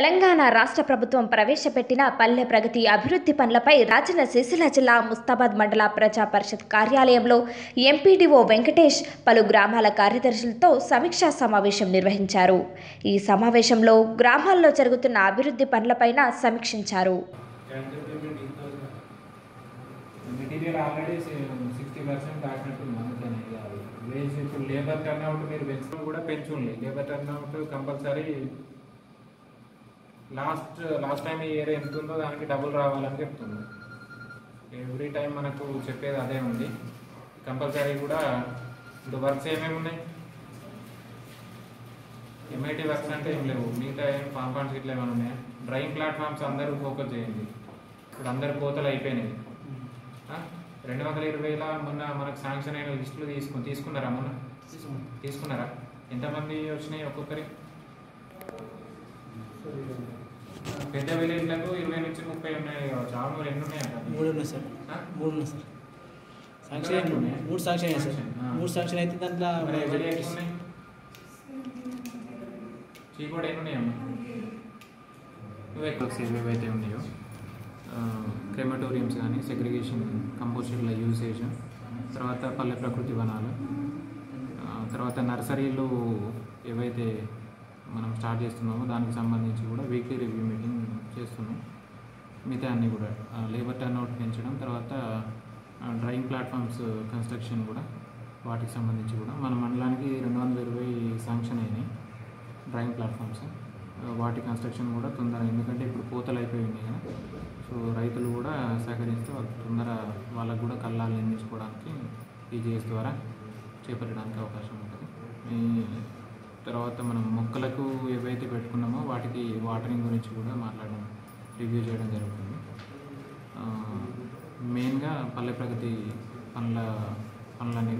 తెలంగాణ రాష్ట్ర ప్రభుత్వం ప్రవేశపెట్టిన పల్లె ప్రగతి అభివృద్ధి పనులపై రాజన్న సిరిసిల్ల జిల్లా ముస్తాబాద్ మండల ప్రజా పరిషత్ కార్యాలయంలో ఎంపీడీఓ వెంకటేష్ పలు గ్రామాల కార్యదర్శులతో సమీక్షా సమావేశం నిర్వహించారు. ఈ సమావేశంలో గ్రామాల్లో జరుగుతున్న అభివృద్ధి పనులపైన సమీక్షించారు. మీరు పెంచడం కూడా పెంచుండి. Labour turnout compulsory last last time ఈ ఇయర్ ఎంత ఉందో దానికి డబుల్ రావాలని చెప్తుంది. ఎవ్రీ టైం మనకు చెప్పేది అదే ఉంది. కంపల్సరీ కూడా ఇప్పుడు వర్క్స్ ఏమేమి ఉన్నాయి? ఎంఐటీ వర్క్స్ అంటే ఏం లేవు. మిగతా ఏం కాంపౌండ్స్ ఇట్లా ఏమైనా ఉన్నాయా? డ్రైవింగ్ ప్లాట్ఫామ్స్ అందరూ ఫోకస్ చేయండి. ఇప్పుడు అందరు కోతలు అయిపోయినాయి? రెండు వందల ఇరవైల మొన్న మనకు శాంక్షన్ అయిన లిస్టులు తీసుకుని తీసుకున్నారా మొన్న? తీసుకున్నారా? ఎంతమంది వచ్చినాయి ఒక్కొక్కరి? పెద్ద విలేజ్లకు ఇరవై నుంచి ముప్పై ఉన్నాయి కావచ్చు ఆరు ఎన్ని ఉన్నాయి మూడు ఉన్నాయి సార్? మూడు ఉన్నాయి సార్. ఉన్నాయా? మూడు శాంక్షన్ అయ్యాయి సార్. మూడు శాంక్షన్ అయితే దాంట్లో చీకోడ్ ఎన్ని ఉన్నాయమ్మా నువ్వు ఏవైతే ఉన్నాయో క్రెమటోరియంస్ కానీ సెగ్రిగేషన్ కంపోస్టర్ల యూసేజ్ తర్వాత పల్లె ప్రకృతి వనాలు తర్వాత నర్సరీలు ఏవైతే మనం స్టార్ట్ చేస్తున్నామో దానికి సంబంధించి కూడా వీక్లీ రివ్యూ మీటింగ్ చేస్తున్నాం. మిగతా అన్నీ కూడా లేబర్ టర్న్అవుట్ పెంచడం తర్వాత డ్రైవింగ్ ప్లాట్ఫామ్స్ కన్స్ట్రక్షన్ కూడా వాటికి సంబంధించి కూడా. మన మండలానికి రెండు వందల ఇరవై శాంక్షన్ అయినాయి డ్రైవింగ్ ప్లాట్ఫామ్స్. వాటి కన్స్ట్రక్షన్ కూడా తొందర ఎందుకంటే ఇప్పుడు కోతలు అయిపోయి ఉన్నాయి కదా. సో రైతులు కూడా సహకరిస్తే వాళ్ళు తొందర వాళ్ళకు కూడా కళ్ళాలు నిర్మించుకోవడానికి ఈజీఎస్ ద్వారా చేపట్టడానికి అవకాశం ఉంటుంది. తర్వాత మనం మొక్కలకు ఏవైతే పెట్టుకున్నామో వాటికి వాటరింగ్ గురించి కూడా మాట్లాడడం రివ్యూ చేయడం జరుగుతుంది. మెయిన్గా పల్లె ప్రగతి పనుల పనులన్నీ